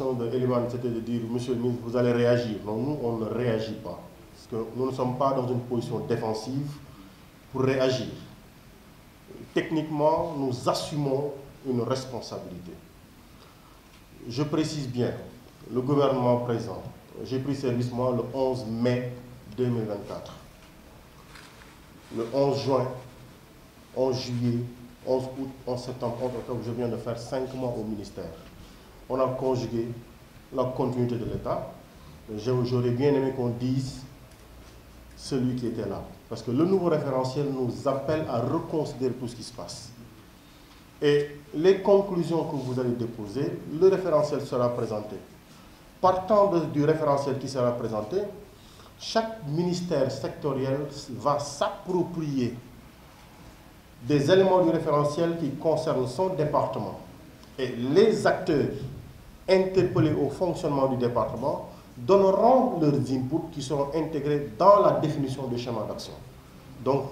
de Eliman, c'était de dire, Monsieur le ministre, vous allez réagir. Non, nous, on ne réagit pas. Parce que nous ne sommes pas dans une position défensive pour réagir. Techniquement, nous assumons une responsabilité. Je précise bien, le gouvernement présent, j'ai pris service moi le 11 mai 2024. Le 11 juin, 11 juillet, 11 août, 11 septembre, 11 octobre, je viens de faire 5 mois au ministère. On a conjugué la continuité de l'État. J'aurais bien aimé qu'on dise celui qui était là. Parce que le nouveau référentiel nous appelle à reconsidérer tout ce qui se passe. Et les conclusions que vous allez déposer, le référentiel sera présenté. Partant du référentiel qui sera présenté, chaque ministère sectoriel va s'approprier des éléments du référentiel qui concernent son département. Et les acteurs interpellés au fonctionnement du département donneront leurs inputs qui seront intégrés dans la définition du schéma d'action. Donc,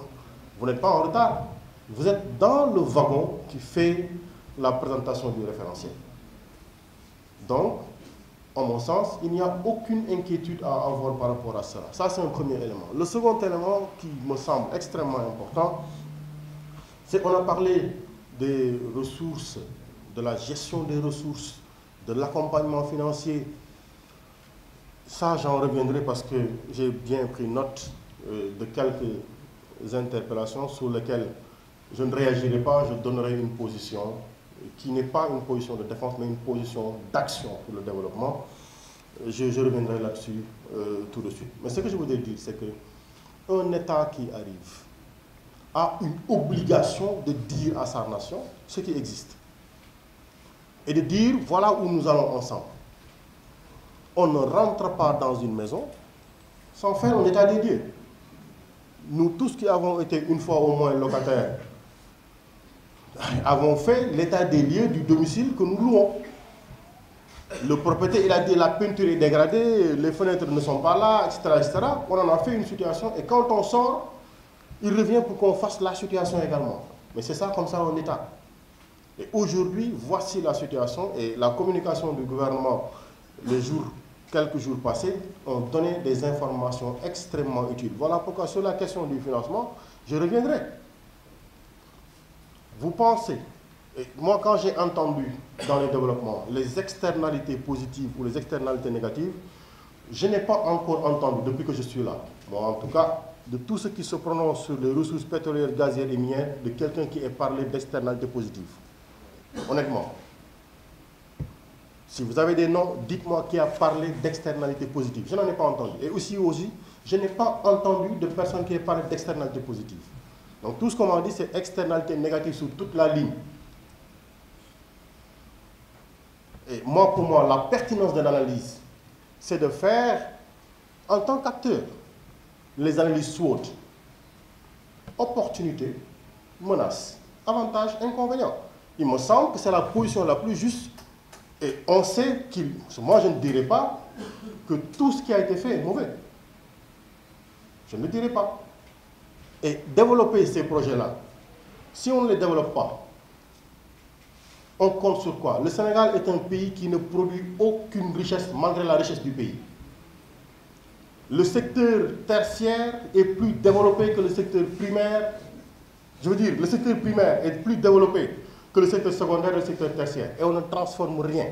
vous n'êtes pas en retard. Vous êtes dans le wagon qui fait la présentation du référentiel. Donc, en mon sens, il n'y a aucune inquiétude à avoir par rapport à cela. Ça, c'est un premier élément. Le second élément qui me semble extrêmement important, c'est qu'on a parlé des ressources, de la gestion des ressources, de l'accompagnement financier. Ça, j'en reviendrai parce que j'ai bien pris note euh, de quelques interpellations sur lesquelles je ne réagirai pas, je donnerai une position qui n'est pas une position de défense, mais une position d'action pour le développement. Je, reviendrai là-dessus euh, tout de suite. Mais ce que je voudrais dire, c'est qu'un État qui arrive a une obligation de dire à sa nation ce qui existe. Et de dire, voilà où nous allons ensemble. On ne rentre pas dans une maison sans faire un état des lieux. Nous tous qui avons été une fois au moins locataires, avons fait l'état des lieux du domicile que nous louons. Le propriétaire, il a dit la peinture est dégradée, les fenêtres ne sont pas là, etc., etc. On en a fait une situation et quand on sort, il revient pour qu'on fasse la situation également. Mais c'est ça comme ça en état. Et aujourd'hui, voici la situation et la communication du gouvernement les jours, quelques jours passés ont donné des informations extrêmement utiles. Voilà pourquoi sur la question du financement, je reviendrai. Vous pensez, et moi quand j'ai entendu dans le développement les externalités positives ou les externalités négatives, je n'ai pas encore entendu depuis que je suis là. Bon, en tout cas, de tout ce qui se prononce sur les ressources pétrolières, gazières et minières, de quelqu'un qui ait parlé d'externalités positives. Honnêtement. Si vous avez des noms, dites-moi qui a parlé d'externalités positives. Je n'en ai pas entendu. Et aussi, aussi, je n'ai pas entendu de personne qui ait parlé d'externalités positives. Donc tout ce qu'on m'a dit, c'est externalité négative sur toute la ligne. Et moi, pour moi, la pertinence de l'analyse, c'est de faire, en tant qu'acteur, les analyses SWOT. Opportunité, menace, avantage, inconvénient. Il me semble que c'est la position la plus juste. Et on sait qu'il... Moi, je ne dirais pas que tout ce qui a été fait est mauvais. Je ne le dirais pas. Et développer ces projets-là, si on ne les développe pas, on compte sur quoi? Le Sénégal est un pays qui ne produit aucune richesse malgré la richesse du pays. Le secteur tertiaire est plus développé que le secteur primaire. Je veux dire, le secteur primaire est plus développé que le secteur secondaire et le secteur tertiaire. Et on ne transforme rien.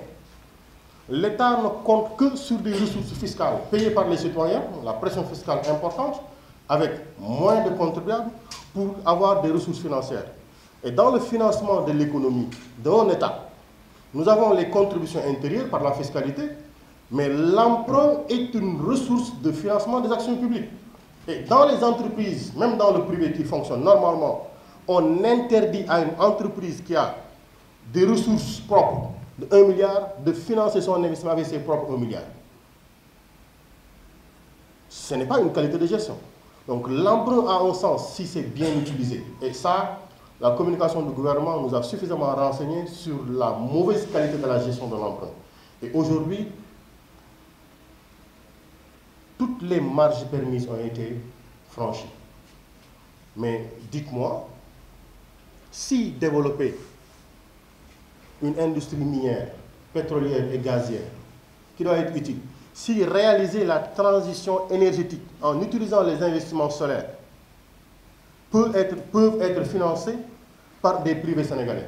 L'État ne compte que sur des ressources fiscales payées par les citoyens, la pression fiscale importante, avec moins de contribuables pour avoir des ressources financières. Et dans le financement de l'économie d'un État, nous avons les contributions intérieures par la fiscalité, mais l'emprunt est une ressource de financement des actions publiques. Et dans les entreprises, même dans le privé qui fonctionne normalement, on interdit à une entreprise qui a des ressources propres de 1 milliard de financer son investissement avec ses propres 1 milliard. Ce n'est pas une qualité de gestion. Donc l'emprunt a un sens si c'est bien utilisé. Et ça, la communication du gouvernement nous a suffisamment renseigné sur la mauvaise qualité de la gestion de l'emprunt. Et aujourd'hui, toutes les marges permises ont été franchies. Mais dites-moi, si développer une industrie minière, pétrolière et gazière, qui doit être utile, si réaliser la transition énergétique en utilisant les investissements solaires peut être, peuvent être financés par des privés sénégalais.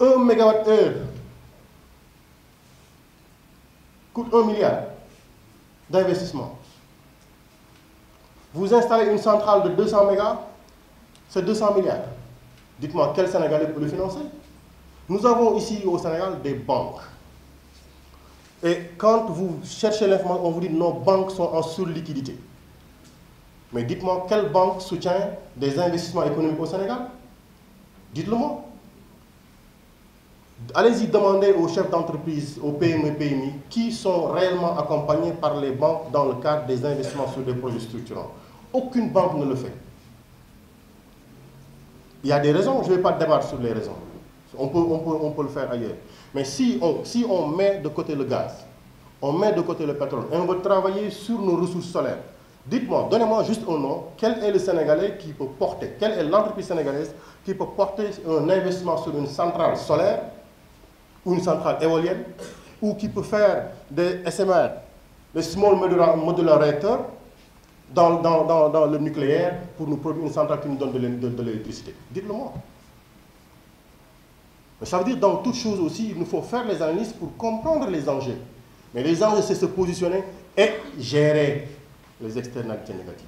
Un mégawatt-heure coûte un milliard d'investissement. Vous installez une centrale de 200 mégas, c'est 200 milliards. Dites-moi, quel Sénégalais peut le financer? Nous avons ici au Sénégal des banques. Et quand vous cherchez l'information, on vous dit nos banques sont en surliquidité. Mais dites-moi, quelle banque soutient des investissements économiques au Sénégal? Dites-le-moi. Allez-y demander aux chefs d'entreprise, aux PME, PMI, qui sont réellement accompagnés par les banques dans le cadre des investissements sur des projets structurants. Aucune banque ne le fait. Il y a des raisons, je ne vais pas débattre sur les raisons. On peut, on peut, on peut le faire ailleurs. Mais si on, si on met de côté le gaz, on met de côté le pétrole, et on veut travailler sur nos ressources solaires, dites-moi, donnez-moi juste un nom, quel est le Sénégalais qui peut porter, quelle est l'entreprise sénégalaise qui peut porter un investissement sur une centrale solaire ou une centrale éolienne, ou qui peut faire des SMR, des Small Modular Reactors, dans, le nucléaire pour nous produire une centrale qui nous donne de l'électricité. Dites-le moi. Mais ça veut dire, dans toute chose aussi, il nous faut faire les analyses pour comprendre les enjeux. Mais les enjeux, c'est se positionner et gérer les externalités négatives.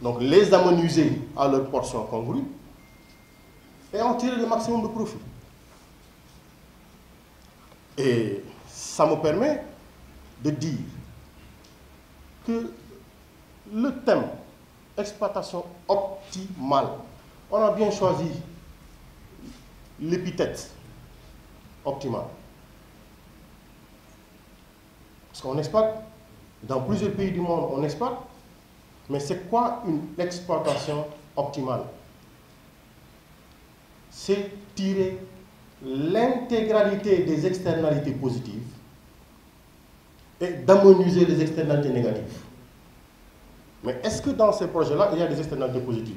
Donc, les amenuiser à leur portion congrue et en tirer le maximum de profit. Et ça me permet de dire que le thème exploitation optimale, on a bien choisi l'épithète optimale. Parce qu'on exploite, dans plusieurs pays du monde, on exploite, mais c'est quoi une exploitation optimale? C'est tirer l'intégralité des externalités positives et d'amenuiser les externalités négatives. Mais est-ce que dans ces projets-là, il y a des externalités positives?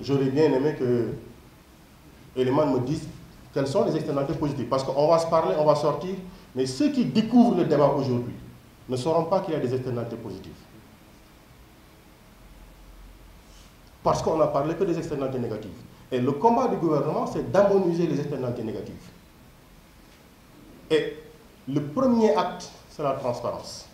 J'aurais bien aimé que Eleman me dise quelles sont les externalités positives. Parce qu'on va se parler, on va sortir, mais ceux qui découvrent le débat aujourd'hui ne sauront pas qu'il y a des externalités positives. Parce qu'on n'a parlé que des externalités négatives. Et le combat du gouvernement, c'est d'harmoniser les externalités négatives. Et le premier acte, c'est la transparence.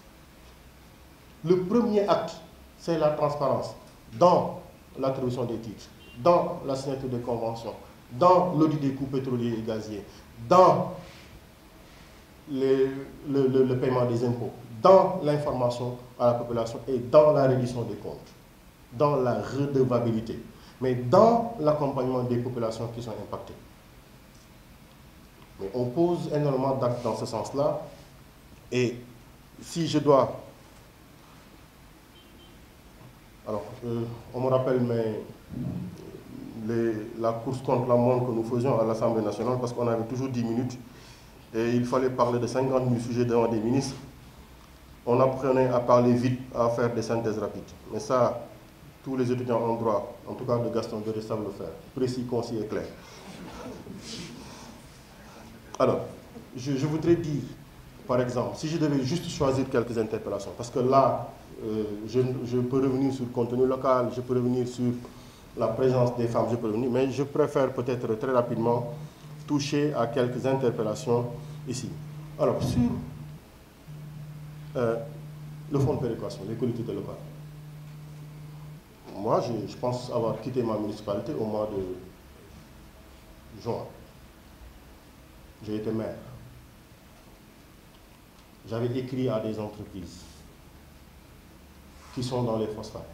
Le premier acte, c'est la transparence dans l'attribution des titres, dans la signature des conventions, dans l'audit des coûts pétroliers et gaziers, dans le, paiement des impôts, dans l'information à la population et dans la réduction des comptes, dans la redevabilité, mais dans l'accompagnement des populations qui sont impactées. On pose énormément d'actes dans ce sens-là. Et si je dois... Alors, euh, on me rappelle la course contre la montre que nous faisions à l'Assemblée nationale parce qu'on avait toujours 10 minutes et il fallait parler de 50 000 sujets devant des ministres. On apprenait à parler vite, à faire des synthèses rapides. Mais ça, tous les étudiants ont droit, en tout cas de Gaston de savent le faire, précis, concis et clair. Alors, je, voudrais dire, par exemple, si je devais juste choisir quelques interpellations, parce que là, euh, je, peux revenir sur le contenu local, je peux revenir sur la présence des femmes, je peux revenir, mais je préfère peut-être très rapidement toucher à quelques interpellations ici. Alors, sur euh, le fonds de péréquation, les collectivités locales. Moi, je, pense avoir quitté ma municipalité au mois de juin. J'ai été maire. J'avais écrit à des entreprises qui sont dans les phosphates.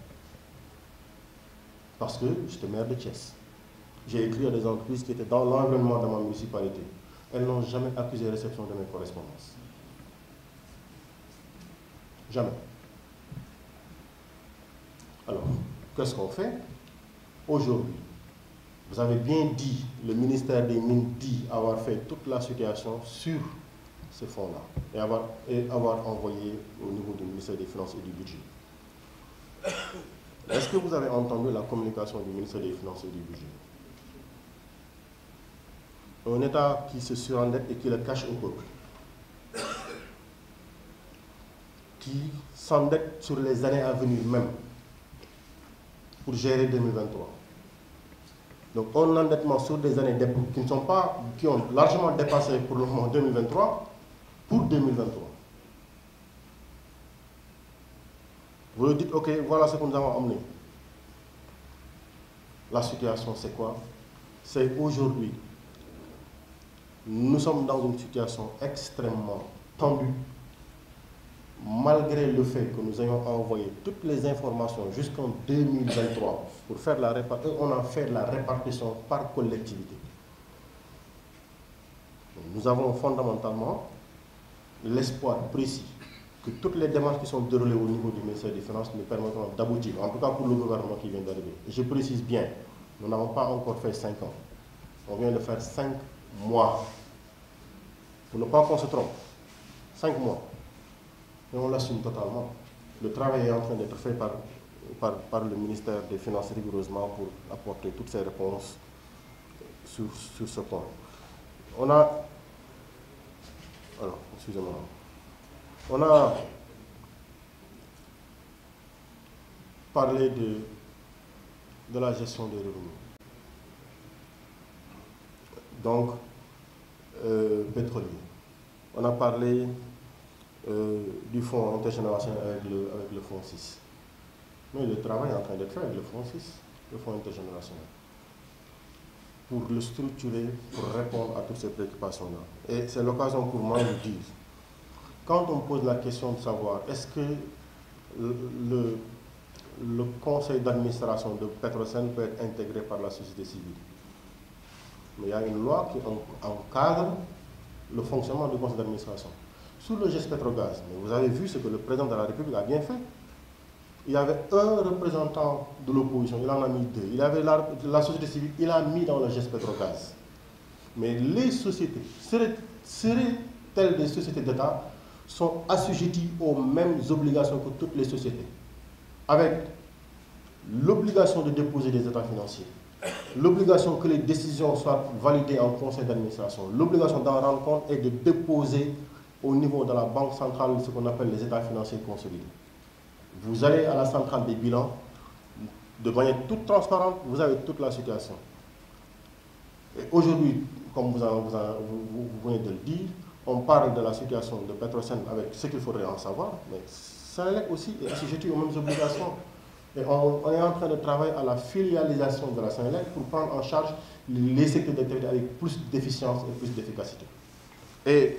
Parce que j'étais maire de Thiès. J'ai écrit à des entreprises qui étaient dans l'environnement de ma municipalité. Elles n'ont jamais accusé réception de mes correspondances. Jamais. Alors, qu'est-ce qu'on fait? Aujourd'hui, vous avez bien dit, le ministère des Mines dit avoir fait toute la situation sur ce fonds-là et avoir, et avoir envoyé au niveau du ministère des Finances et du Budget. Est-ce que vous avez entendu la communication du ministère des Finances et du Budget? Un État qui se surendette et qui le cache au peuple. Qui s'endette sur les années à venir même pour gérer 2023. Donc un endettement sur des années qui ne sont pas, qui ont largement dépassé pour le moment 2023, pour 2023. Vous lui dites, ok, voilà ce que nous avons amené. La situation, c'est quoi? C'est aujourd'hui, nous sommes dans une situation extrêmement tendue, malgré le fait que nous ayons envoyé toutes les informations jusqu'en 2023 pour faire la répartition, on a fait la répartition par collectivité. Nous avons fondamentalement l'espoir précis que toutes les démarches qui sont déroulées au niveau du ministère des Finances nous permettront d'aboutir, en tout cas pour le gouvernement qui vient d'arriver. Je précise bien, nous n'avons pas encore fait 5 ans. On vient de faire 5 mois. Pour ne pas qu'on se trompe. 5 mois. Et on l'assume totalement. Le travail est en train d'être fait par, par, par, le ministère des Finances rigoureusement pour apporter toutes ces réponses sur, sur ce point. On a... Alors, excusez-moi. On a parlé de, la gestion des revenus. Donc, euh, pétrolier. On a parlé euh, du fonds intergénérationnel avec le, avec fonds 6. Mais le travail est en train d'être fait avec le fonds 6, le fonds intergénérationnel, pour le structurer, pour répondre à toutes ces préoccupations-là. Et c'est l'occasion pour moi de dire quand on pose la question de savoir est-ce que le, conseil d'administration de Petrosen peut être intégré par la société civile, mais il y a une loi qui encadre le fonctionnement du conseil d'administration. Sur le geste Petrogaz, vous avez vu ce que le président de la République a bien fait. Il y avait un représentant de l'opposition, il en a mis deux. Il avait la, société civile, il a mis dans le geste Petrogaz. Mais les sociétés seraient-elles des sociétés d'État sont assujettis aux mêmes obligations que toutes les sociétés, avec l'obligation de déposer des états financiers, l'obligation que les décisions soient validées en conseil d'administration, l'obligation d'en rendre compte et de déposer au niveau de la banque centrale ce qu'on appelle les états financiers consolidés. Vous allez à la centrale des bilans, de manière toute transparente, vous avez toute la situation. Et aujourd'hui, comme vous, venez de le dire, on parle de la situation de Petrosen avec ce qu'il faudrait en savoir, mais Sénélec aussi est assujetti aux mêmes obligations. Et on, on, est en train de travailler à la filialisation de la Sénélec pour prendre en charge les secteurs d'activité avec plus d'efficience et plus d'efficacité. Et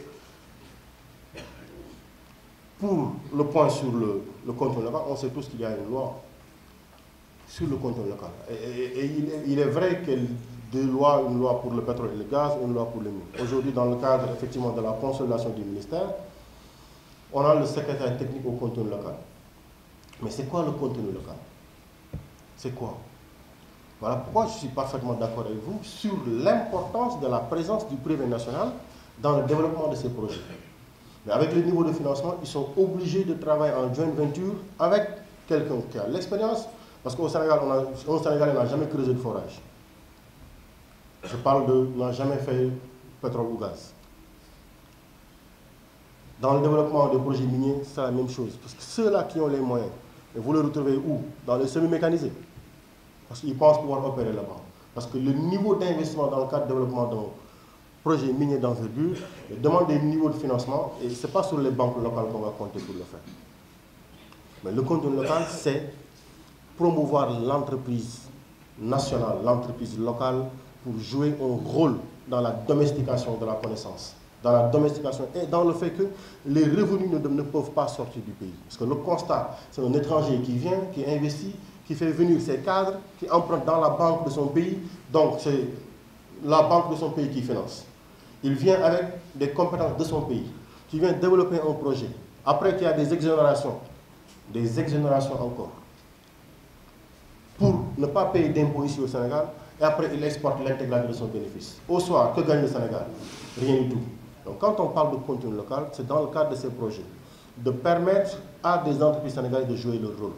pour le point sur le, le contenu local, on sait tous qu'il y a une loi sur le contenu local. Et, il, est, il, est, vrai que deux lois, une loi pour le pétrole et le gaz, une loi pour les mines. Aujourd'hui, dans le cadre effectivement de la consolidation du ministère, on a le secrétaire technique au contenu local. Mais c'est quoi le contenu local? C'est quoi? Voilà pourquoi je suis parfaitement d'accord avec vous sur l'importance de la présence du privé national dans le développement de ces projets. Mais avec le niveau de financement, ils sont obligés de travailler en joint venture avec quelqu'un qui a l'expérience, parce qu'au Sénégal, on a, au Sénégal, on n'a jamais creusé de forage. Je parle de n'a jamais fait pétrole ou gaz. Dans le développement de projets miniers, c'est la même chose. Parce que ceux-là qui ont les moyens, vous les retrouvez où? Dans les semi-mécanisés. Parce qu'ils pensent pouvoir opérer là-bas. Parce que le niveau d'investissement dans le cadre de développement projet minier d'envergure demande des niveaux de financement et ce n'est pas sur les banques locales qu'on va compter pour le faire. Mais le contenu local, c'est promouvoir l'entreprise nationale, l'entreprise locale pour jouer un rôle dans la domestication de la connaissance, dans la domestication et dans le fait que les revenus ne, ne peuvent pas sortir du pays. Parce que le constat, c'est un étranger qui vient, qui investit, qui fait venir ses cadres, qui emprunte dans la banque de son pays, donc c'est la banque de son pays qui finance. Il vient avec des compétences de son pays, qui vient développer un projet. Après qu'il y a des exonérations, des exonérations encore, pour ne pas payer d'impôts ici au Sénégal, et après il exporte l'intégralité de son bénéfice. Au soir, que gagne le Sénégal? Rien du tout. Donc quand on parle de contenu local, c'est dans le cadre de ces projets, de permettre à des entreprises sénégalaises de jouer leur rôle.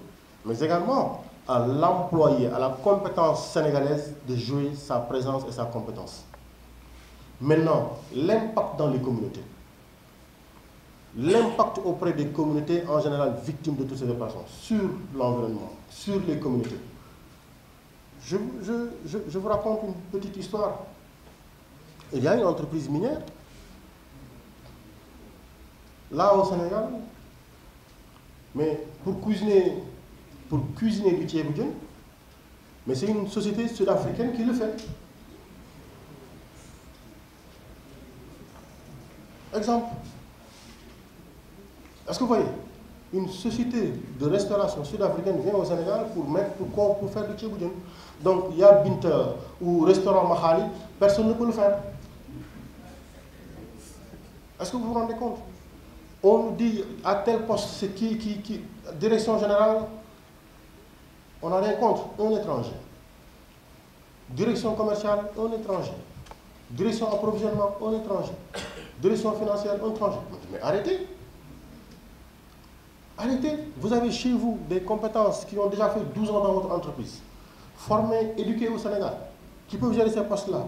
Mais également, à l'employé, à la compétence sénégalaise de jouer sa présence et sa compétence. Maintenant, l'impact dans les communautés. L'impact auprès des communautés en général victimes de toutes ces opérations, sur l'environnement, sur les communautés. Je, je, je, vous raconte une petite histoire. Il y a une entreprise minière, là au Sénégal, mais pour cuisiner, pour cuisiner du mais c'est une société sud-africaine qui le fait. Exemple. Est-ce que vous voyez? Une société de restauration sud-africaine vient au Sénégal pour, mettre, pour, pour faire du thieboudion. Donc il y a Binter ou restaurant Mahali, personne ne peut le faire. Est-ce que vous vous rendez compte? On nous dit à tel poste, c'est qui, qui, qui, direction générale, on n'a rien contre, un étranger. Direction commerciale, un étranger. Direction approvisionnement, un étranger. Direction financière, un étranger. Mais arrêtez. Arrêtez. Vous avez chez vous des compétences qui ont déjà fait 12 ans dans votre entreprise, formés, éduqués au Sénégal, qui peuvent gérer ces postes-là.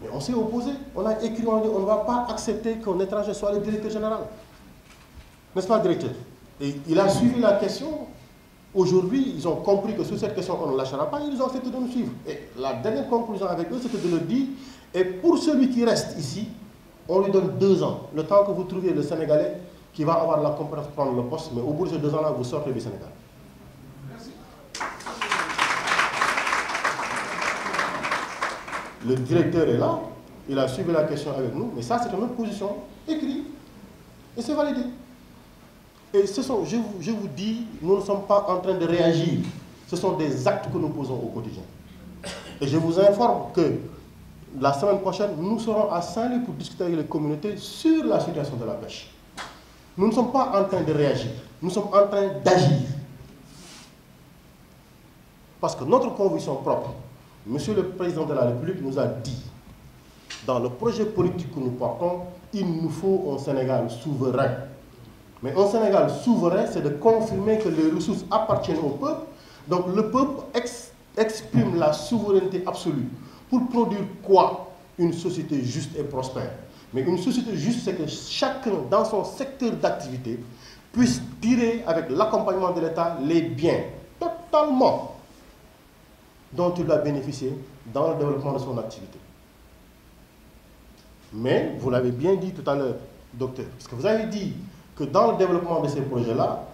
Mais on s'est opposé. On a écrit, on dit, on ne va pas accepter qu'un étranger soit le directeur général. N'est-ce pas, directeur? Et il a suivi la question. Aujourd'hui, ils ont compris que sur cette question, on ne lâchera pas. Ils ont accepté de nous suivre. Et la dernière conclusion avec eux, c'était de leur dire, et pour celui qui reste ici, on lui donne deux ans. Le temps que vous trouviez le Sénégalais qui va avoir la compétence de prendre le poste, mais au bout de ces deux ans-là, vous sortez du Sénégal. Le directeur est là, il a suivi la question avec nous, mais ça c'est une autre position écrite et c'est validé. Et ce sont, je vous, je vous dis, nous ne sommes pas en train de réagir, ce sont des actes que nous posons au quotidien. Et je vous informe que la semaine prochaine, nous serons à Saint-Louis pour discuter avec les communautés sur la situation de la pêche. Nous ne sommes pas en train de réagir, nous sommes en train d'agir. Parce que notre conviction propre, Monsieur le Président de la République nous a dit, dans le projet politique que nous portons, il nous faut un Sénégal souverain. Mais un Sénégal souverain, c'est de confirmer que les ressources appartiennent au peuple. Donc le peuple exprime la souveraineté absolue. Pour produire quoi? Une société juste et prospère. Mais une société juste, c'est que chacun, dans son secteur d'activité, puisse tirer avec l'accompagnement de l'État les biens totalement dont il doit bénéficier dans le développement de son activité. Mais, vous l'avez bien dit tout à l'heure, docteur, parce que vous avez dit que dans le développement de ces projets-là,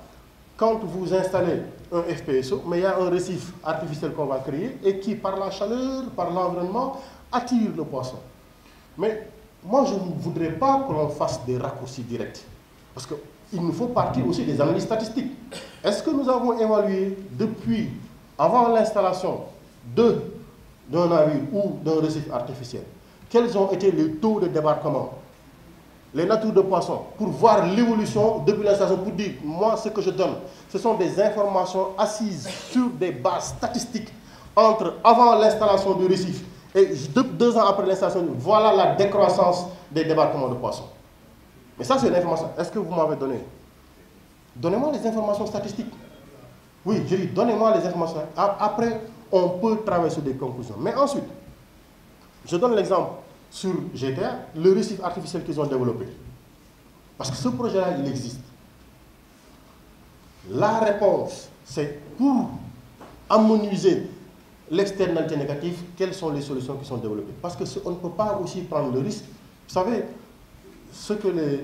quand vous installez un FPSO, mais il y a un récif artificiel qu'on va créer et qui, par la chaleur, par l'environnement, attire le poisson. Mais moi, je ne voudrais pas que l'on fasse des raccourcis directs. Parce qu'il nous faut partir aussi des analyses statistiques. Est-ce que nous avons évalué depuis, avant l'installation d'un navire ou d'un récif artificiel, quels ont été les taux de débarquement, les natures de poissons, pour voir l'évolution depuis l'installation, pour dire, moi, ce que je donne, ce sont des informations assises sur des bases statistiques entre avant l'installation du récif et deux, ans après l'installation, voilà la décroissance des débarquements de poissons. Mais ça, c'est l'information. Est-ce que vous m'avez donné? Donnez-moi les informations statistiques. Oui, je dis, donnez-moi les informations. Après, on peut travailler sur des conclusions. Mais ensuite, je donne l'exemple sur GTA, le récif artificiel qu'ils ont développé. Parce que ce projet-là, il existe. La réponse, c'est pour harmoniser l'externalité négative, quelles sont les solutions qui sont développées Parce qu'on ne peut pas aussi prendre le risque. Vous savez, ce que les...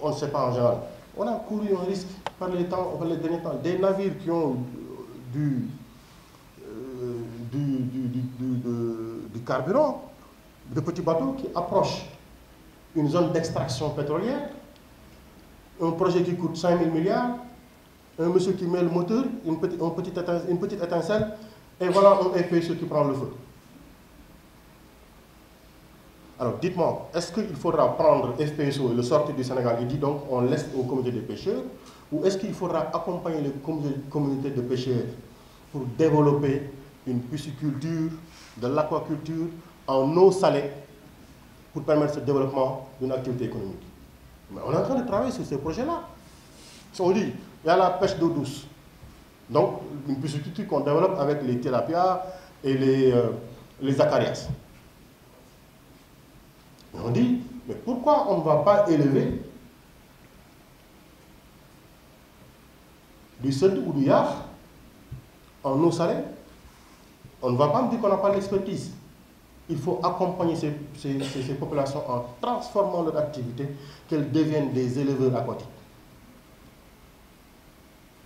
On ne sait pas en général. On a couru un risque par les, temps, par les derniers temps. Des navires qui ont du du, carburant, de petits bateaux qui approchent une zone d'extraction pétrolière, un projet qui coûte 5 000 milliards, un monsieur qui met le moteur, une petite, étincelle, et voilà un FPSO qui prend le feu. Alors dites-moi, est-ce qu'il faudra prendre FPSO et le sortir du Sénégal? Et dit donc on laisse aux communautés de pêcheurs, ou est-ce qu'il faudra accompagner les communautés de pêcheurs pour développer une pisciculture, de l'aquaculture en eau salée pour permettre ce développement d'une activité économique. Mais on est en train de travailler sur ces projets-là. On dit, il y a la pêche d'eau douce. Donc, une pisciculture qu'on développe avec les tilapia et les, euh, les acarias. Et on dit, mais pourquoi on ne va pas élever du sud ou du yard en eau salée? On ne va pas me dire qu'on n'a pas l'expertise. Il faut accompagner ces, populations en transformant leur activité, qu'elles deviennent des éleveurs aquatiques.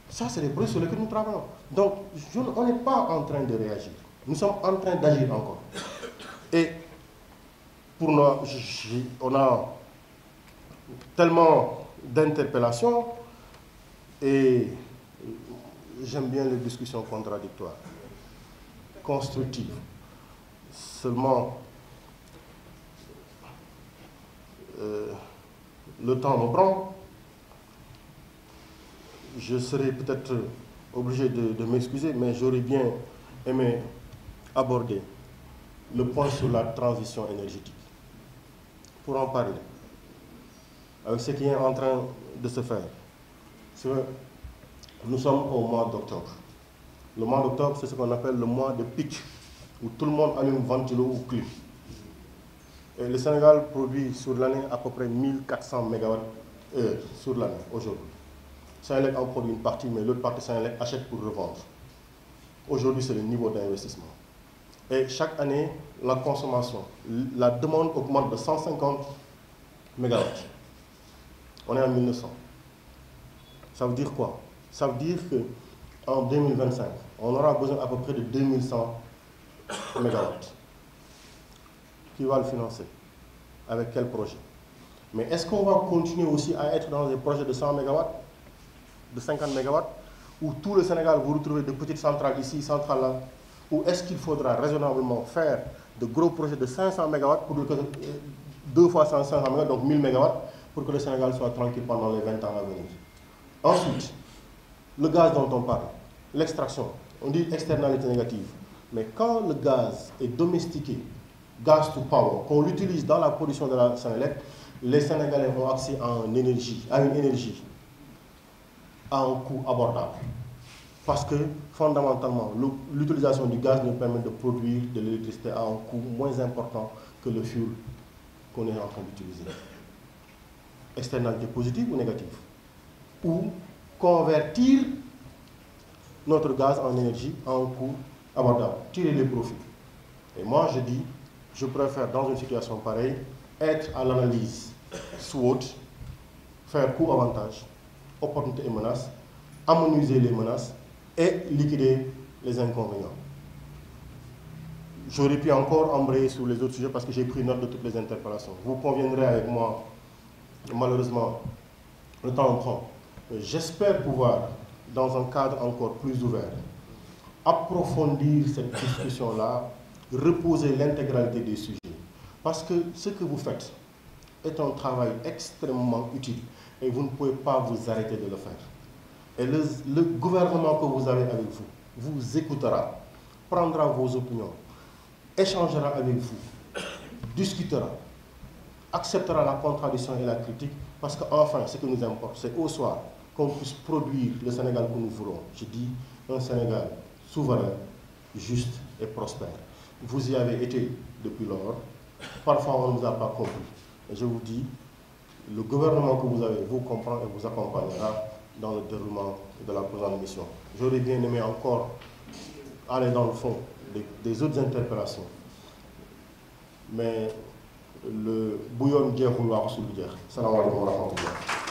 Ça, c'est les projets sur lesquels nous travaillons. Donc, on n'est pas en train de réagir. Nous sommes en train d'agir encore. Et pour nous, on a tellement d'interpellations et j'aime bien les discussions contradictoires, constructives. Seulement, euh, le temps me prend. Je serai peut-être obligé de, m'excuser, mais j'aurais bien aimé aborder le point sur la transition énergétique. Pour en parler, avec ce qui est en train de se faire, nous sommes au mois d'octobre. Le mois d'octobre, c'est ce qu'on appelle le mois de pic, où tout le monde allume ventilo ou clim. Et le Sénégal produit sur l'année à peu près 1400 MWh sur l'année aujourd'hui. Sénélec en produit une partie, mais l'autre partie, Sénélec achète pour revendre. Aujourd'hui, c'est le niveau d'investissement. Et chaque année, la consommation, la demande augmente de 150 MW. On est en 1900. Ça veut dire quoi? Ça veut dire qu'en 2025, on aura besoin à peu près de 2100 MW. Qui va le financer? Avec quel projet? Mais est-ce qu'on va continuer aussi à être dans des projets de 100 MW, de 50 MW, où tout le Sénégal vous retrouvez de petites centrales ici, centrales là ou est-ce qu'il faudra raisonnablement faire de gros projets de 500 MW pour que, deux fois 500 MW, donc 1000 MW, pour que le Sénégal soit tranquille pendant les 20 ans à venir? Ensuite, le gaz dont on parle, l'extraction, on dit externalité négative. Mais quand le gaz est domestiqué, gaz to power, qu'on l'utilise dans la production de la Sénélec, les Sénégalais ont accès à une énergie, à un coût abordable. Parce que fondamentalement, l'utilisation du gaz nous permet de produire de l'électricité à un coût moins important que le fuel qu'on est en train d'utiliser. Externalité positive ou négative Ou convertir notre gaz en énergie à un coût abordable, tirer les profits. Et moi, je dis, je préfère dans une situation pareille être à l'analyse SWOT, faire coût-avantage, opportunité et menaces, harmoniser les menaces et liquider les inconvénients. J'aurais pu encore embrayer sur les autres sujets parce que j'ai pris note de toutes les interpellations. Vous conviendrez avec moi, malheureusement, le temps prend. J'espère pouvoir, dans un cadre encore plus ouvert, approfondir cette discussion-là, reposer l'intégralité des sujets. Parce que ce que vous faites est un travail extrêmement utile et vous ne pouvez pas vous arrêter de le faire. Et le, gouvernement que vous avez avec vous vous écoutera, prendra vos opinions, échangera avec vous, discutera, acceptera la contradiction et la critique, parce qu'enfin, ce qui nous importe, c'est au soir qu'on puisse produire le Sénégal que nous voulons. Je dis un Sénégal souverain, juste et prospère. Vous y avez été depuis lors. Parfois, on ne vous a pas compris. Et je vous dis, le gouvernement que vous avez vous comprend et vous accompagnera dans le déroulement de la présente mission. J'aurais bien aimé encore aller dans le fond des, autres interpellations. Mais le bouillon jeexul waaxu suul jeex salaamaaleykum wa rahmatullah